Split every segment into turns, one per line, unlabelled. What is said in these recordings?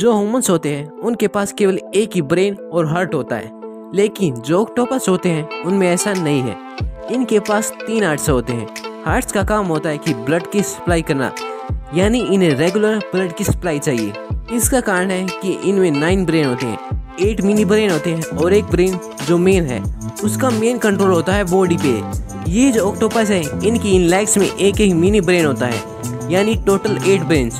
जो ह्यूमंस होते हैं, उनके पास केवल एक ही ब्रेन और हार्ट होता है। लेकिन जो ऑक्टोपस होते हैं, उनमें ऐसा नहीं है। इनके पास तीन हार्ट्स होते हैं। हार्ट्स का काम होता है कि ब्लड की सप्लाई करना, यानी इन्हें रेगुलर ब्लड की सप्लाई चाहिए। इसका कारण है कि इनमें नाइन ब्रेन होते हैं एट मिनी ब्रेन होते हैं और एक ब्रेन जो मेन है। उसका मेन कंट्रोल होता है बॉडी पे। ये जो ऑक्टोपस है, इनकी इन लेग्स में एक एक मिनी ब्रेन होता है, यानी टोटल एट ब्रेन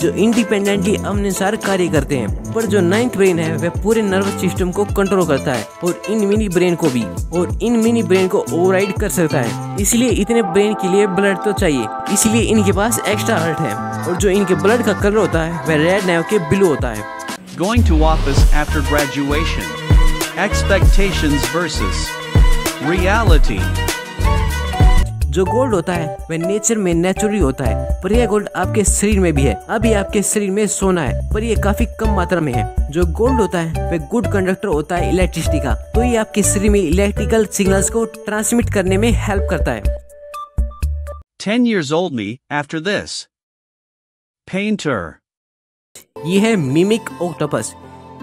जो इंडिपेंडेंटली अपने सारे कार्य करते हैं, पर जो नाइन्थ ब्रेन है, वह पूरे नर्वस सिस्टम को कंट्रोल करता है, और इन मिनी ब्रेन को भी, और इन मिनी ब्रेन को ओवरराइड कर सकता है इसलिए इतने ब्रेन के लिए ब्लड तो चाहिए इसलिए इनके पास एक्स्ट्रा हार्ट है, और जो इनके ब्लड का कलर होता है, वह रेड नैव के ब्लू होता है
Going to office after graduation. Expectations versus reality.
जो गोल्ड होता है वह नेचर में नेचुरली होता है। पर यह गोल्ड आपके शरीर में भी है। अभी आपके शरीर में सोना है पर यह काफ़ी कम मात्रा में है। जो गोल्ड होता है वह गुड कंडक्टर होता है इलेक्ट्रिसिटी का। तो ये आपके शरीर में इलेक्ट्रिकल सिग्नल्स को ट्रांसमिट करने में हेल्प करता है।
Ten years old me after this. Painter.
ये है मिमिक ऑक्टोपस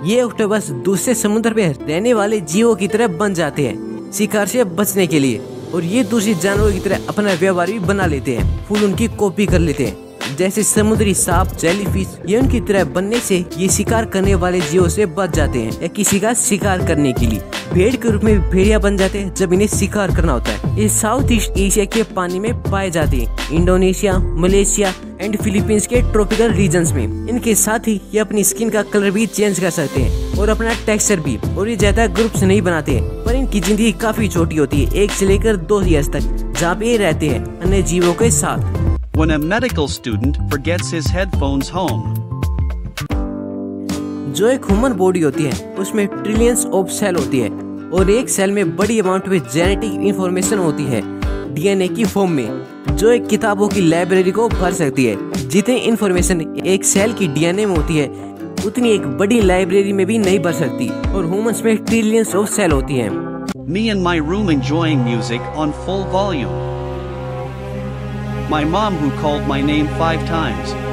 ये ऑक्टोपस दूसरे समुद्र में रहने वाले जीवों की तरह बन जाते हैं शिकार से बचने के लिए। और ये दूसरे जानवरों की तरह अपना व्यवहार भी बना लेते हैं। फूल उनकी कॉपी कर लेते हैं। जैसे समुद्री सांप जेलीफिश ये उनकी तरह बनने से ये शिकार करने वाले जीवों से बच जाते हैं, या किसी का शिकार करने के लिए। भेड़ के रूप में भेड़िया बन जाते हैं जब इन्हें शिकार करना होता है। ये साउथ ईस्ट एशिया के पानी में पाए जाते हैं। इंडोनेशिया, मलेशिया एंड फिलीपींस के ट्रॉपिकल रीजन में। इनके साथ ही ये अपनी स्किन का कलर भी चेंज कर सकते हैं। और अपना टेक्सचर भी और ये ज़्यादा ग्रुप्स नहीं बनाते हैं पर इनकी ज़िंदगी काफ़ी छोटी होती है एक से लेकर दो ईयर्स तक जहाँ पे ये रहते हैं अन्य जीवों के साथ
When a medical student forgets his headphones home.
जो एक ह्यूमन बॉडी होती है उसमें ट्रिलियंस ऑफ़ सेल होती है और एक सेल में बड़ी अमाउंट में जेनेटिक इंफॉर्मेशन होती है डीएनए की फॉर्म में जो एक किताबों की लाइब्रेरी को भर सकती है जितनी इंफॉर्मेशन एक सेल की डीएनए में होती है उतनी एक बड़ी लाइब्रेरी में भी नहीं भर सकती और ह्यूमंस में ट्रिलियंस ऑफ़ सेल होती हैं।
Me and my room enjoying music on full volume my mom who called my name five times